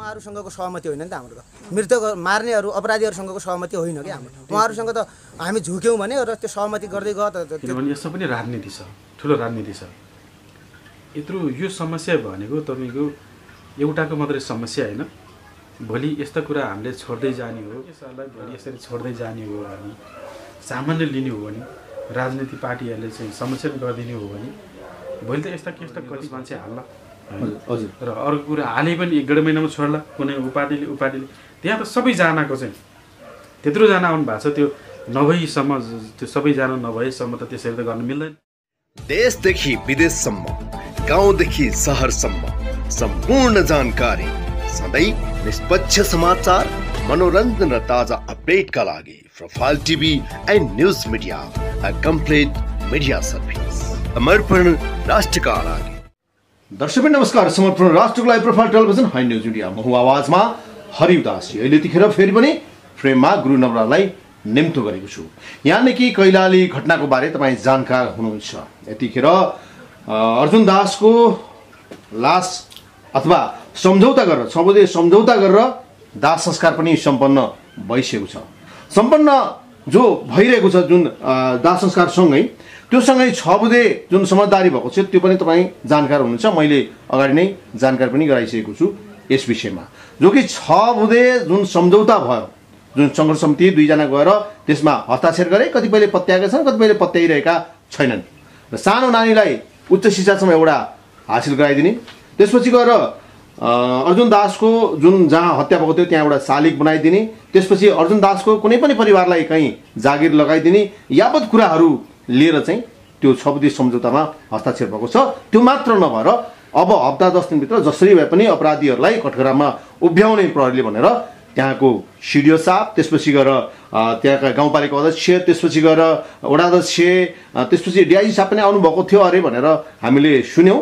उहाँहरूसँगको सहमति होइन नि त हाम्रो त। मृतक मार्नेहरू अपराधीहरूसँगको सहमति होइन कि हाम्रो। उहाँहरूसँग त हामी झुक्यौँ भने र त्यो सहमति गर्दै गयो त किनभने यसमा पनि राजनीति छ ठुलो राजनीति छ। यत्रो यो समस्या भनेको तपाईँको एउटाको मात्रै समस्या होइन। भोलि यस्ता कुरा हामीले छोड्दै जाने हो यसलाई भोलि यसरी छोड्दै जाने हो भने सामान्य लिने हो भने राजनीति पार्टीहरूले चाहिँ संरक्षण गरिदिने हो भने भोलि त यस्ता के यस्ता कति मान्छे हाल्ला? हजुर र अर्को कुरा हालै पनि एक डेढ महिनामा छोड्ला कुनै उपाधिले उपाधिले। त्यहाँ त सबैजनाको चाहिँ। त्यत्रोजना आउनु भएको छ त्यो नभएसम्म त्यो सबैजना नभएसम्म त त्यसरी त गर्न मिल्दैन। देशदेखि विदेशसम्म गाउँदेखि सहरसम्म सम्पूर्ण जानकारी सधैँ निष्पक्ष समाचार मनोरञ्जन र ताजा अपडेटका लागि profile TV and news media a complete media service. समर्पण राष्ट्रका लागि। दर्शक नमस्कार। समर्पण राष्ट्रको लागि profile television high news media म आवाजमा हरिदास अहिले यतिखेर फेरि पनि फ्रेममा गुरु नवरालाई निम्तो गरेको छु। यहाँदेखि कैलाली घटनाको बारे तपाईँ जानकार हुनुहुन्छ। यतिखेर अर्जुन दासको लास अथवा सम्झौता गरेर बजे सम्झौता गरेर दाह संस्कार पनि सम्पन्न भइसकेको छ। सम्पन्न जो भइरहेको छ जुन दाह संस्कारसँगै त्योसँगै छ बुधे जुन समझदारी भएको छ त्यो पनि तपाईँ जानकार हुनुहुन्छ। मैले अगाडि नै जानकारी पनि गराइसकेको छु यस विषयमा। जो कि छ बुधे जुन सम्झौता भयो जुन सङ्घर्ष समिति दुईजना गएर त्यसमा हस्ताक्षर गरे कतिपयले पत्याएका छन् कतिपयले पत्याइरहेका छैनन्। र सानो नानीलाई उच्च शिक्षासम्म एउटा हासिल गराइदिने त्यसपछि गएर अर्जुन दासको जुन जहाँ हत्या भएको थियो त्यहाँ एउटा शालिग बनाइदिने त्यसपछि अर्जुन दासको कुनै पनि परिवारलाई कहीँ जागिर लगाइदिने यावत कुराहरू लिएर चाहिँ त्यो बुधे सम्झौतामा हस्ताक्षर भएको छ। त्यो मात्र नभएर अब हप्ता दस दिनभित्र जसरी भए पनि अपराधीहरूलाई कठघरामा उभ्याउने प्रहरीले भनेर त्यहाँको सिडिओ साहब त्यसपछि गएर त्यहाँका गाउँपालिका अध्यक्ष त्यसपछि गएर वडा अध्यक्ष अ, त्यसपछि डिआइजी साहब पनि आउनुभएको थियो अरे भनेर हामीले सुन्यौँ।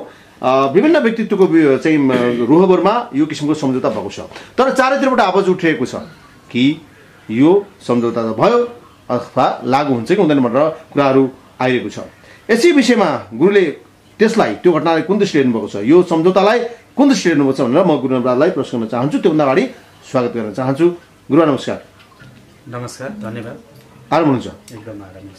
विभिन्न व्यक्तित्वको चाहिँ रोहबरमा यो किसिमको सम्झौता भएको छ। तर चारैतिरबाट आवाज उठिरहेको छ कि यो सम्झौता त भयो अथवा लागू हुन्छ कि हुँदैन भनेर कुराहरू आइरहेको छ। यसै विषयमा गुरुले त्यसलाई त्यो घटनालाई कुन दृष्टिले हेर्नुभएको छ? यो सम्झौतालाई कुन दृष्टिले हेर्नुभएको छ भनेर म गुरु नवराजलाई प्रश्न गर्न चाहन्छु। त्योभन्दा अगाडि स्वागत गर्न चाहन्छु। गुरु नमस्कार। नमस्कार धन्यवाद। आराम हुनुहुन्छ? एकदम आरामी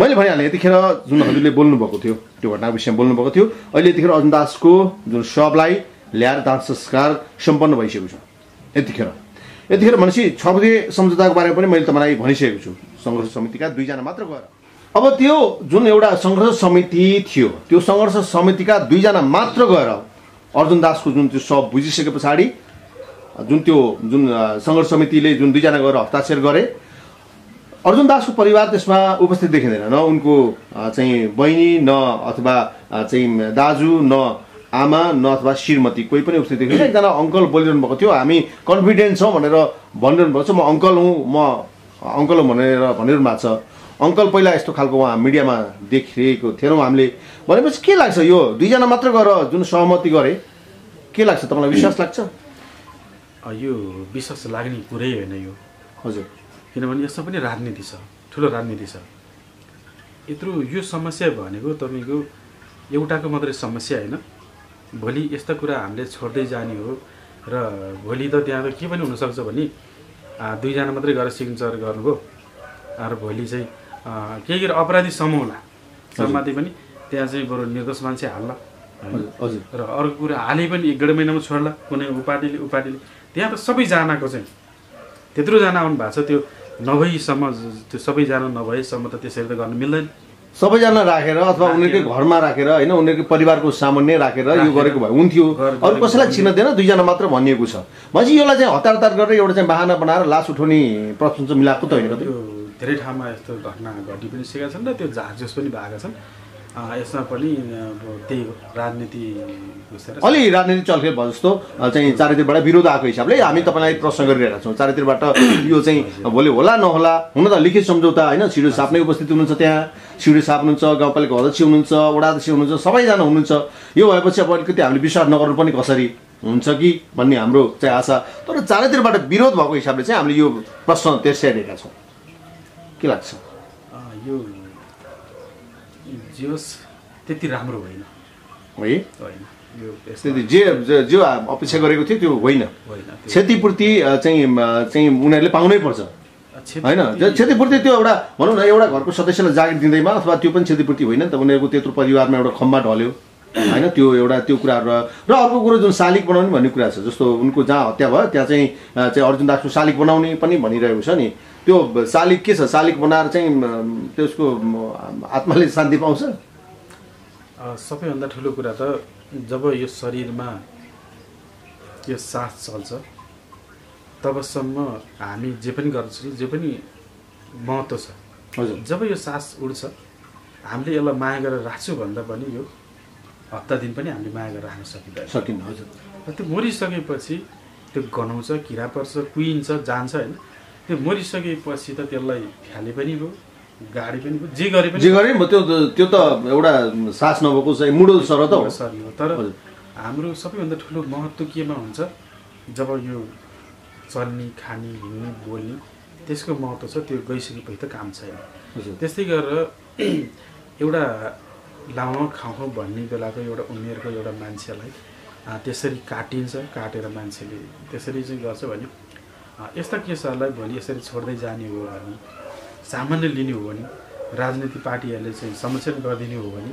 मैले भनिहालेँ यतिखेर जुन हजुरले बोल्नुभएको थियो त्यो घटनाको विषयमा बोल्नुभएको थियो अहिले यतिखेर अर्जुन दासको जुन शवलाई ल्याएर दाह संस्कार सम्पन्न भइसकेको छ। यतिखेर। यतिखेर भनेपछि छ बजे सम्झौताको बारेमा पनि मैले तपाईँलाई भनिसकेको छु। सङ्घर्ष समितिका दुईजना मात्र गएर। अब त्यो जुन एउटा सङ्घर्ष समिति थियो त्यो सङ्घर्ष समितिका दुईजना मात्र गएर अर्जुन दासको जुन त्यो शव बुझिसके पछाडि जुन त्यो जुन सङ्घर्ष समितिले जुन दुईजना गएर हस्ताक्षर गरे अर्जुन दासको परिवार त्यसमा उपस्थित देखिँदैन। न उनको चाहिँ बहिनी न अथवा चाहिँ दाजु न आमा न अथवा श्रीमती कोही पनि उपस्थित देखिँदैन एकजना अङ्कल बोलिरहनु भएको थियो हामी कन्फिडेन्ट छौँ भनेर भनिरहनु भएको छ। म अङ्कल हुँ म अङ्कल हुँ भनेर भनिरहनु भएको छ। अङ्कल पहिला यस्तो खालको उहाँ मिडियामा देखिरहेको थिएनौँ हामीले। भनेपछि के लाग्छ यो? दुईजना मात्र गएर जुन सहमति गरे के लाग्छ? तपाईँलाई विश्वास लाग्छ? यो विश्वास लाग्ने कुरै होइन यो। हजुर। किनभने यसमा पनि राजनीति छ ठुलो राजनीति छ। यत्रो यो समस्या भनेको तपाईँको एउटाको मात्रै समस्या होइन। भोलि यस्ता कुरा हामीले छोड्दै जाने हो र भोलि त त्यहाँ त के पनि हुनसक्छ भने दुईजना मात्रै गएर सिग्नेचर गर्नुभयो। र भोलि चाहिँ केही गरी अपराधी समूहला समाति पनि त्यहाँ चाहिँ बरु निर्दोष मान्छे हाल्ला? हजुर र अर्को कुरा हालै पनि एक डेढ महिनामा छोड्ला। कुनै उपाधिले उपाधिले। त्यहाँ त सबैजनाको चाहिँ त्यत्रोजना आउनु भएको छ। त्यो नभएसम्म त्यो सबैजना नभएसम्म त त्यसरी त गर्न मिल्दैन। सबैजना राखेर अथवा उनीहरूकै घरमा राखेर होइन उनीहरूको परिवारको सामान्य राखेर यो गरेको भए हुन्थ्यो। अरू कसैलाई दिएन दुईजना मात्र भनिएको छ। भनेपछि यसलाई चाहिँ हतार हतार गरेर एउटा चाहिँ बाहना बनाएर लास उठाउने प्रश्न चाहिँ मिलाएको त होइन धेरै ठाउँमा यस्तो घटना घटी पनि सकेका छन् र त्यो झारजोस पनि भएका छन्। यसमा पनि अब त्यही राजनीति अलि राजनीति चल्खेल भयो जस्तो। चाहिँ चारैतिरबाट विरोध आएको हिसाबले हामी तपाईँलाई प्रश्न गरिरहेका छौँ। चारैतिरबाट यो चाहिँ भोलि होला नहोला हुन त लिखित सम्झौता होइन। सिडिओ साहब नै उपस्थित हुनुहुन्छ त्यहाँ। सिडिओ साहब हुनुहुन्छ गाउँपालिका अध्यक्ष हुनुहुन्छ वडा अध्यक्ष हुनुहुन्छ सबैजना हुनुहुन्छ। यो भएपछि अब अलिकति हामीले विश्वास नगर्नु पनि कसरी हुन्छ कि भन्ने हाम्रो चाहिँ आशा। तर चारैतिरबाट विरोध भएको हिसाबले चाहिँ हामीले यो प्रश्न तेर्स्याइरहेका छौँ। के लाग्छ? यो जे होस् त्यति राम्रो होइन। है? होइन। जे जे- अपेक्षा गरेको थियो त्यो होइन। क्षतिपूर्ति चाहिँ चाहिँ उनीहरूले पाउनै पर्छ। होइन? क्षतिपूर्ति त्यो एउटा भनौँ न एउटा घरको सदस्यलाई जागिर दिँदैमा अथवा त्यो पनि क्षतिपूर्ति होइन नि त उनीहरूको त्यत्रो परिवारमा एउटा खम्बा ढल्यो। होइन? त्यो एउटा त्यो कुराहरू। र अर्को कुरो जुन शालिग बनाउने भन्ने कुरा छ जस्तो उनको जहाँ हत्या भयो त्यहाँ चाहिँ चाहिँ अर्जुन दासको शालिग बनाउने पनि भनिरहेको छ नि। त्यो शालिग के छ? शालिग बनाएर चाहिँ त्यसको आत्माले शान्ति पाउँछ? सबैभन्दा ठुलो कुरा त जब यो शरीरमा यो सास चल्छ तबसम्म हामी जे पनि गर्छौँ जे पनि महत्त्व छ हजुर। जब यो सास उड्छ हामीले यसलाई माया गरेर राख्छु भन्दा पनि यो हप्ता दिन पनि हामीले माया गरेर राख्न सकिँदैन। सकिन्न हजुर। र त्यो मरिसकेपछि त्यो गनाउँछ किरा पर्छ कुहिन्छ जान्छ होइन? त्यो मरिसकेपछि त त्यसलाई फ्याले पनि भयो गाडी पनि भयो जे गरे पनि जे गरे म त्यो त्यो त एउटा सास नभएको चाहिँ मुडो सर त शरीर हो। तर। हाम्रो सबैभन्दा ठुलो महत्त्व केमा हुन्छ जब यो चल्ने खाने हिँड्ने बोल्ने त्यसको महत्त्व छ त्यो गइसकेपछि त काम छैन। त्यस्तै गरेर एउटा लाउँ खाउँ भन्ने बेलाको एउटा उमेरको एउटा मान्छेलाई त्यसरी काटिन्छ काटेर मान्छेले त्यसरी चाहिँ गर्छ भने यस्ता केसहरूलाई भोलि यसरी छोड्दै जाने हो भने सामान्य लिने हो भने राजनीति पार्टीहरूले चाहिँ संरक्षण गरिदिने हो भने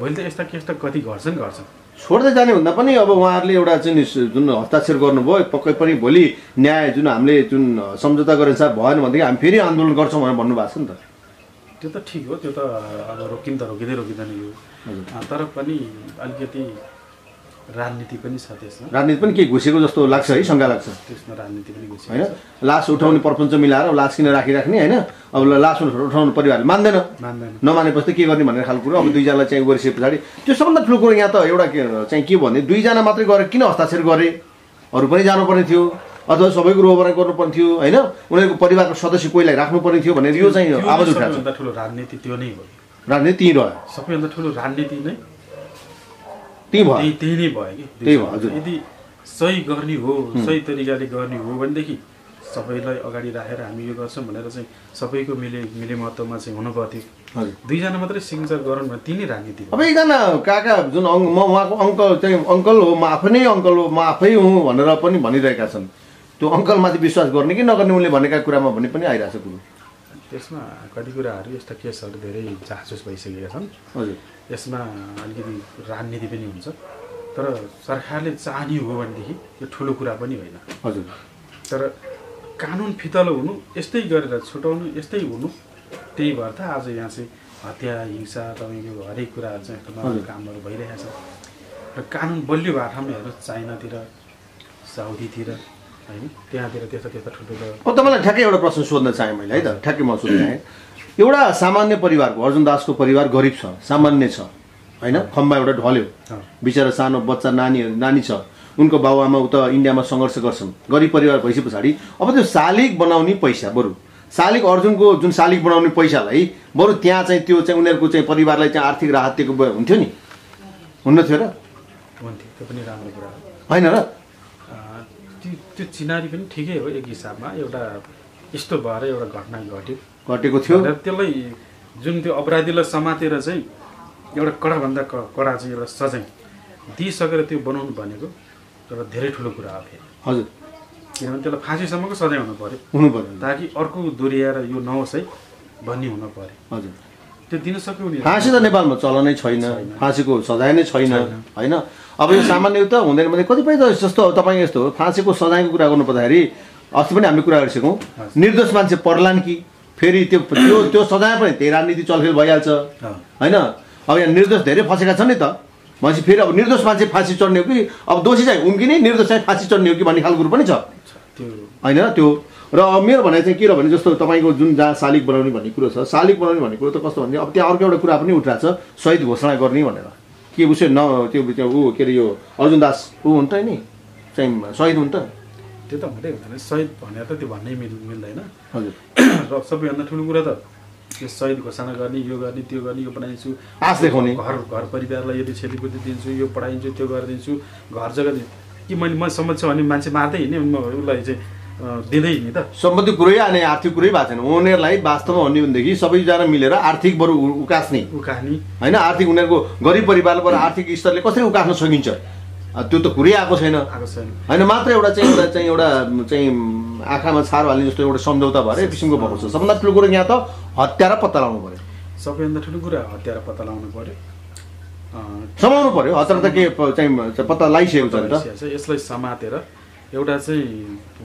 भोलि त यस्ता केस त कति घट्छन् घट्छन् छोड्दै जाने भन्दा पनि अब उहाँहरूले एउटा चाहिँ जुन हस्ताक्षर गर्नुभयो पक्कै पनि भोलि न्याय जुन हामीले जुन सम्झौता गरे अनुसार भएन भनेदेखि हामी फेरि आन्दोलन गर्छौँ भनेर भन्नुभएको छ नि त। त्यो त ठिक हो त्यो त अब रोकिन त रोकिँदै रोकिँदैन यो। तर पनि अलिकति राजनीति पनि छ त्यसमा। राजनीति पनि केही घुसेको जस्तो लाग्छ है शङ्का लाग्छ। त्यसमा राजनीति पनि घुसेको होइन? लास उठाउने प्रपञ्च मिलाएर लास किन राखिराख्ने होइन? अब लास उठाउनु परिवारले मान्दैन। मान्दैन। नमानेपछि त के गर्ने भन्ने खालको कुरो। अब दुईजनालाई चाहिँ गरिसके पछाडि त्यो सबभन्दा ठुलो कुरो यहाँ त एउटा के चाहिँ के भने दुईजना मात्रै गरेर किन हस्ताक्षर गरे? अरू पनि जानुपर्ने थियो। अथवा सबैको रोबरा गर्नुपर्ने थियो होइन? उनीहरूको परिवारको सदस्य कोहीलाई राख्नुपर्ने थियो भनेर यो चाहिँ आवाज उठाएको ठुलो राजनीति त्यो नै हो। राजनीति त्यहीँ रह्यो। सबैभन्दा ठुलो राजनीति नै त्यहीँ भयो। त्यही नै भयो कि। त्यही भयो, हजुर। यदि सही गर्ने हो सही तरिकाले गर्ने हो भनेदेखि सबैलाई अगाडि राखेर हामी यो गर्छौँ भनेर चाहिँ सबैको मिले मिले महत्त्वमा चाहिँ हुनु पर्थ्यो हजुर। दुईजना मात्रै सिग्नेचर गरौँ भने तिनै राजनीति अब एकजना काका जुन अङ्क म उहाँको अङ्कल चाहिँ अङ्कल हो म आफै नै अङ्कल हो म आफै हुँ भनेर पनि भनिरहेका छन्। त्यो अङ्कलमाथि विश्वास गर्ने कि नगर्ने उनले भनेका कुरामा भने पनि आइरहेको छ कुरो। त्यसमा कति कुराहरू यस्ता केसहरू धेरै जाँचुस भइसकेका छन्। हजुर। यसमा अलिकति राजनीति पनि हुन्छ। तर सरकारले चाहने हो भनेदेखि यो ठुलो कुरा पनि होइन। हजुर। तर कानुन फितलो हुनु यस्तै गरेर छुटाउनु यस्तै हुनु त्यही भएर त आज यहाँ चाहिँ हत्या हिंसा तपाईँको हरेक कुराहरू चाहिँ यस्तो नराम्रो कामहरू भइरहेको छ र कानुन बलियो भएको ठाउँमा हेर्नु चाइनातिर साउदीतिर होइन त्यहाँतिर त्यस्तो त्यस्तो ठुल्ठुलो अब तपाईँलाई ठ्याक्कै एउटा प्रश्न सोध्न चाहेँ मैले है त? ठ्याक्कै म सोध्न चाहेँ। एउटा सामान्य परिवारको अर्जुन दासको परिवार गरिब छ सामान्य छ होइन? खम्बा एउटा ढल्यो। बिचरा सानो बच्चा नानी नानी छ। उनको बाबुआमा उता इन्डियामा सङ्घर्ष गर्छन्। गरिब परिवार भइसके पछाडि अब त्यो शालिग बनाउने पैसा बरु। शालिग अर्जुनको जुन शालिग बनाउने पैसालाई बरु त्यहाँ चाहिँ त्यो चाहिँ उनीहरूको चाहिँ परिवारलाई चाहिँ आर्थिक राहत दिएको हुन्थ्यो नि? हुन्न थियो र? त्यो पनि राम्रो कुरा होइन र? त्यो चिनारी पनि ठिकै हो एक हिसाबमा। एउटा यस्तो भएर एउटा घटना घट्यो। घटेको थियो। र त्यसलाई जुन त्यो अपराधीलाई समातेर चाहिँ एउटा कडाभन्दा कडा चाहिँ एउटा सजाय दिइसकेर त्यो बनाउनु भनेको एउटा धेरै ठुलो कुरा हो फेरि। हजुर। किनभने त्यसलाई फाँसीसम्मको सजाय हुनु पर्यो। हुनु पर्यो। ताकि अर्को दोहोऱ्याएर यो नहोस् है भन्ने हुनु पर्यो। हजुर। त्यो दिन सक्यो नि फाँसी त नेपालमा चलनै छैन। फाँसीको सजाय नै छैन होइन? अब यो सामान्य त हुँदैन भने कतिपय त जस्तो अब तपाईँ यस्तो हो फाँसीको सजायको कुरा गर्नु पर्दाखेरि अस्ति पनि हामीले कुरा गरिसक्यौँ निर्दोष मान्छे पर्लान् कि? फेरि त्यो त्यो त्यो सजाय पनि त्यही राजनीति चलखेल भइहाल्छ। होइन? अब यहाँ निर्दोष धेरै फँसेका छन् नि त। भनेपछि फेरि अब निर्दोष मान्छे फाँसी चढ्ने हो कि? अब दोषी चाहिँ उम्किने निर्दोष चाहिँ फाँसी चढ्ने हो कि भन्ने खालको कुरो पनि छ। होइन? त्यो। र अब मेरो भनाइ चाहिँ के र भने जस्तो तपाईँको जुन जहाँ शालिग बनाउने भन्ने कुरो छ शालिग बनाउने भन्ने कुरो त कस्तो भने अब त्यहाँ अर्को एउटा कुरा पनि उठिरहेको छ शहीद घोषणा गर्ने भनेर। के उसो न त्यो ऊ के अरे यो अर्जुन दास ऊ हुन्छ नि? चाहिँ शहीद हुन् त। त्यो त हुँदै हुँदैन। शहीद भनेर त त्यो भन्नै मिल मिल्दैन हजुर। र सबैभन्दा ठुलो कुरा त त्यो शहीद घोषणा गर्ने यो गर्ने त्यो गर्ने यो बनाइदिन्छु आश देखाउने। घर घर परिवारलाई यदि क्षतिपूर्ति दिन्छु यो पढाइदिन्छु त्यो गरिदिन्छु घर जग्गा दिन्छु। कि मैले म समझ्छु भने मान्छे मार्दै हिँड्ने म उसलाई चाहिँ दिँदै नि त। सम्पत्ति कुरै अनि आर्थिक कुरै भएको छैन। उनीहरूलाई वास्तवमा भन्ने भनेदेखि सबैजना मिलेर आर्थिक बरु उकास्ने। उकानी होइन आर्थिक उनीहरूको गरिब परिवारबाट आर्थिक स्तरले कसरी उकास्न सकिन्छ? त्यो त कुरै आएको छैन। होइन मात्र एउटा चाहिँ एउटा चाहिँ एउटा चाहिँ आँखामा छार हाल्ने जस्तो एउटा सम्झौता भएर किसिमको भएको छ। सबभन्दा ठुलो कुरो यहाँ त हत्यारा पत्ता लगाउनु पऱ्यो सबैभन्दा ठुलो कुरा हतियार पत्ता लगाउनु पर्यो। अ, समाउनु पऱ्यो हत्यारा त के चाहिँ पत्ता लगाइसकेको छ त। यसलाई समातेर एउटा चाहिँ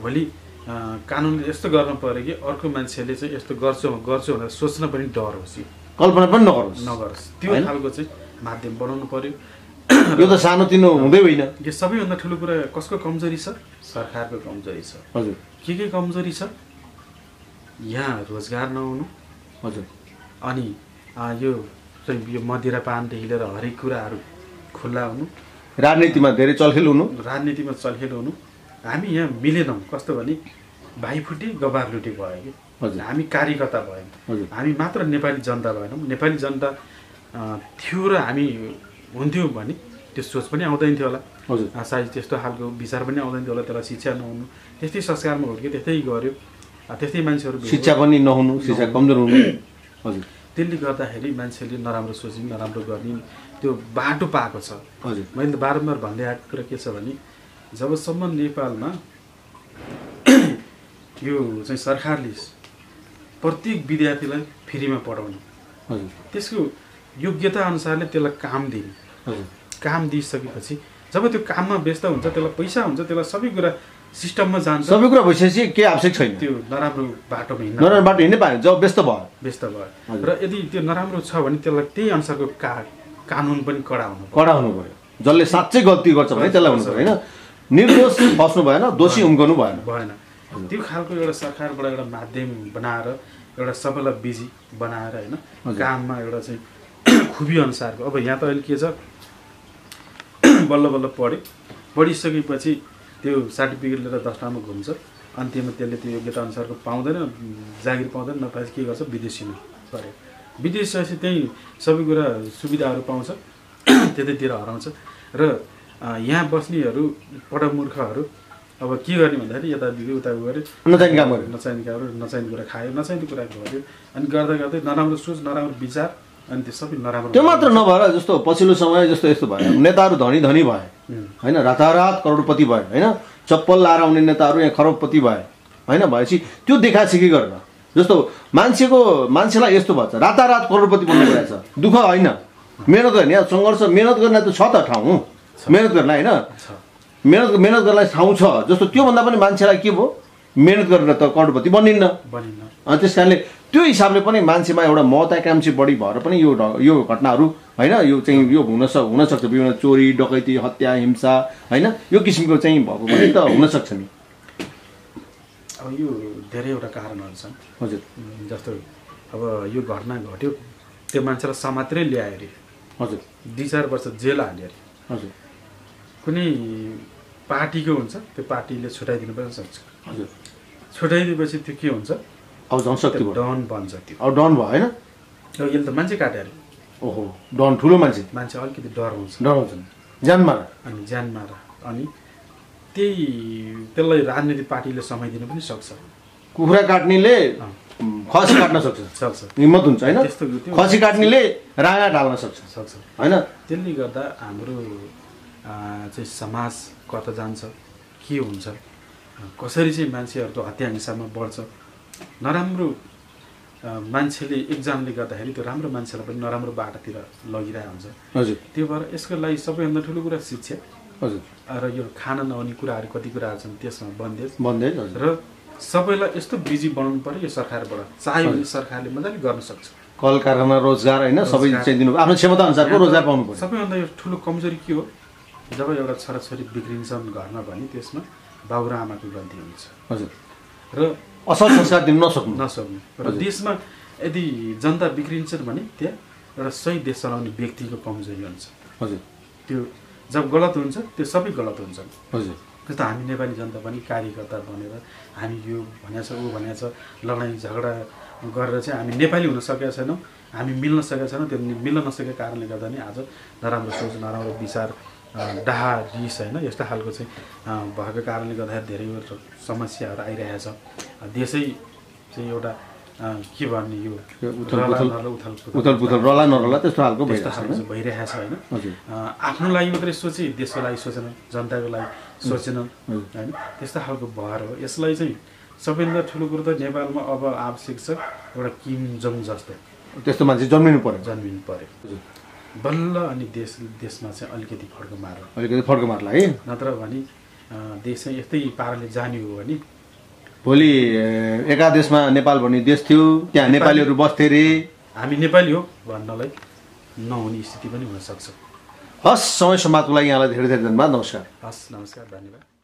भोलि कानुनले यस्तो गर्नु पर्यो कि अर्को मान्छेले चाहिँ यस्तो गर्छु गर्छु भनेर सोच्न पनि डर होस् कल्पना पनि नगरोस्। नगरोस्। त्यो? खालको चाहिँ माध्यम बनाउनु पर्यो। यो त सानोतिनो हुँदै होइन। यो सबैभन्दा ठुलो कुरा कसको कमजोरी छ? सरकारको कमजोरी छ। हजुर। के के कमजोरी छ? यहाँ रोजगार नहुनु। हजुर। अनि यो चाहिँ यो मदिरापानदेखि लिएर हरेक कुराहरू खुल्ला हुनु। राजनीतिमा धेरै चलखेल हुनु। राजनीतिमा चलखेल हुनु। हामी यहाँ मिलेनौँ। कस्तो भने भाइ फुटी गबार लुटी भयो कि। हजुर। हामी कार्यकर्ता भयौँ। हजुर। हामी मात्र नेपाली जनता भएनौँ। नेपाली जनता थियो र हामी हुन्थ्यौँ भने त्यो सोच पनि आउँदैन थियो होला। हजुर। सायद त्यस्तो खालको विचार पनि आउँदैन थियो होला त्यसलाई शिक्षा नहुनु। त्यस्तै संस्कारमा हुर्क्यो त्यस्तै गऱ्यो। त्यस्तै मान्छेहरू। शिक्षा पनि नहुनु शिक्षा कमजोर हुनु। हजुर। त्यसले गर्दाखेरि मान्छेले नराम्रो सोच्ने नराम्रो गर्ने। त्यो बाटो पाएको छ। हजुर। मैले बारम्बार भन्दै आएको कुरा के छ भने जबसम्म नेपालमा यो चाहिँ सरकारले प्रत्येक विद्यार्थीलाई फ्रीमा पढाउने। हजुर। त्यसको योग्यता अनुसारले त्यसलाई काम दिने। काम दिइसकेपछि जब त्यो काममा व्यस्त हुन्छ त्यसलाई पैसा हुन्छ त्यसलाई सबै कुरा सिस्टममा जान्छ। सबै कुरा भइसकेपछि के आवश्यक छैन। त्यो नराम्रो बाटोमा हिँड्न नराम्रो बाटो हिँड्नै पाएन जब व्यस्त भयो। व्यस्त भयो। र यदि त्यो नराम्रो छ भने त्यसलाई त्यही अनुसारको का कानुन पनि कडा हुनु कडा हुनु पऱ्यो जसले साँच्चै गल्ती गर्छ भने त्यसलाई हुनु पऱ्यो होइन? निर्दोष बस्नु भएन दोषी उम्कनु भएन। भएन। त्यो खालको एउटा सरकारबाट एउटा माध्यम बनाएर एउटा सबैलाई बिजी बनाएर होइन। काममा एउटा चाहिँ खुबी अनुसारको अब यहाँ त अहिले के छ? बल्ल बल्ल पढ्यो पढिसकेपछि त्यो सर्टिफिकेट लिएर दसटामा घुम्छ। अन्त्यमा त्यसले त्यो योग्यता अनुसारको पाउँदैन जागिर पाउँदैन नपाएपछि के गर्छ? विदेशीमा सरे विदेश गएपछि त्यहीँ सबै कुरा सुविधाहरू पाउँछ। त्यतैतिर हराउँछ। र यहाँ बस्नेहरू पढमूर्खहरू अब के गर्ने भन्दाखेरि यता दियो उता गऱ्यो। नचाहिने काम गर्यो। नचाहिने काम नचाहिने कुरा खायो नचाहिने कुरा गर्यो अनि गर्दा गर्दै नराम्रो सोच नराम्रो विचार अनि त्यो सबै नराम्रो त्यो मात्र नभएर जस्तो पछिल्लो समय जस्तो यस्तो भयो। नेताहरू धनी धनी भए। होइन रातारात करोडपति भए। होइन चप्पल लाएर आउने नेताहरू यहाँ खरबपति भए। होइन भएपछि त्यो के गरेर। जस्तो मान्छेको मान्छेलाई यस्तो भन्छ रातारात करोडपति बन्नु रहेछ दुःख होइन। मिहिनेत गर्ने यहाँ सङ्घर्ष मिहिनेत गर्ने त छ त ठाउँ। मिहिनेत गर्न होइन। मिहिनेत मिहिनेत गर्नलाई ठाउँ छ। जस्तो त्योभन्दा पनि मान्छेलाई के भयो? मिहिनेत गरेर त करोडपति बनिन्न। बनिन्न। अनि त्यस कारणले त्यो हिसाबले पनि मान्छेमा एउटा महत्वाकांक्षी बढी भएर पनि यो यो घटनाहरू होइन यो चाहिँ यो हुन सक् हुनसक्छ विभिन्न चोरी डकैती हत्या हिंसा होइन यो किसिमको चाहिँ भएको पनि त हुनसक्छ नि। अब यो धेरैवटा कारणहरू छन्। हजुर। जस्तो अब यो घटना घट्यो त्यो मान्छेलाई समात्रै ल्यायो अरे। हजुर। दुई चार वर्ष जेल हाल्यो अरे। हजुर। कुनै पार्टीको हुन्छ त्यो पार्टीले छुट्याइदिनु पनि सक्छ। हजुर। छुट्याइदिएपछि त्यो के हुन्छ? अब झन् शक्ति त्यो भयो। डन बन्छ त्यो। अब डन भयो होइन? यसले त मान्छे काट्यो ओहो डन ठुलो मान्छे। मान्छे अलिकति डर हुन्छ। डराउँछन् ज्यान मार। अनि ज्यान मार। अनि त्यही त्यसलाई राजनीति पार्टीले समाइदिनु पनि सक्छ। कुखुरा काट्नेले खसी काट्न सक्छ। सक्छ। हिम्मत हुन्छ होइन? खसी काट्नेले राँगा ढाल्न सक्छ। सक्छ। होइन? त्यसले गर्दा हाम्रो चाहिँ समाज कता जान्छ के हुन्छ कसरी चाहिँ मान्छेहरूको हत्या हिंसामा बढ्छ नराम्रो मान्छेले एकजनाले गर्दाखेरि त्यो राम्रो मान्छेलाई पनि नराम्रो बाटोतिर लगिरहेको हुन्छ। हजुर। त्यो भएर यसको लागि सबैभन्दा ठुलो कुरा शिक्षा। हजुर। र यो खान नहुने कुराहरू कति कुराहरू छन् त्यसमा बन्देज। बन्दै हजुर। र सबैलाई यस्तो बिजी बनाउनु पर्यो यो सरकारबाट। चाह्यो भने सरकारले मजाले गर्न सक्छ। कल कारखाना रोजगार होइन सबै। चाहिँ दिनु आफ्नो क्षमता अनुसारको रोजगार पाउनु पर्यो। सबैभन्दा यो ठुलो कमजोरी के हो? जब एउटा छोराछोरी बिग्रिन्छन् घरमा भने त्यसमा बाउ र आमाको गल्ती हुन्छ। हजुर। र असल संस्कार दिनु नसक्नु। नसक्ने। र। देशमा यदि जनता बिग्रिन्छन् भने त्यहाँ एउटा सही देश चलाउने व्यक्तिको कमजोरी हुन्छ। हजुर। त्यो जब गलत हुन्छ त्यो सबै गलत हुन्छन् हजुर। जस्तो हामी नेपाली जनता पनि कार्यकर्ता बनेर हामी यो भनेको छ ऊ भनेको छ लडाइँ झगडा गरेर चाहिँ हामी नेपाली हुन सकेका छैनौँ हामी मिल्न सकेका छैनौँ त्यो मिल्न नसकेको कारणले गर्दा नि आज नराम्रो सोच नराम्रो विचार डाहा रिस होइन। यस्ता खालको चाहिँ भएको कारणले गर्दाखेरि धेरैवटा समस्याहरू आइरहेछ। अ, देशै चाहिँ एउटा के भन्ने यो उथल पुथल- रला नरला त्यस्तो खालको भइरहेको छ होइन? आफ्नो लागि मात्रै सोचे देशको लागि सोचेन जनताको लागि सोचेन होइन। त्यस्तो खालको भएर हो। यसलाई चाहिँ सबैभन्दा ठुलो कुरो त नेपालमा अब आवश्यक छ एउटा किम जङ जस्तो। त्यस्तो मान्छे जन्मिनु पर्यो। जन्मिनु पर्यो। बल्ल अनि देश देशमा चाहिँ अलिकति फड्को मार अलिकति फड्को मार्ला है? नत्र भने देश चाहिँ यस्तै पाराले जाने हो भने। भोलि एकादेशमा नेपाल भन्ने देश थियो त्यहाँ नेपालीहरू बस्थे रे। हामी नेपाली हो भन्नलाई नहुने स्थिति पनि हुनसक्छ। हस् समय समाजको लागि यहाँलाई धेरै धेरै धन्यवाद नमस्कार। हस् नमस्कार धन्यवाद।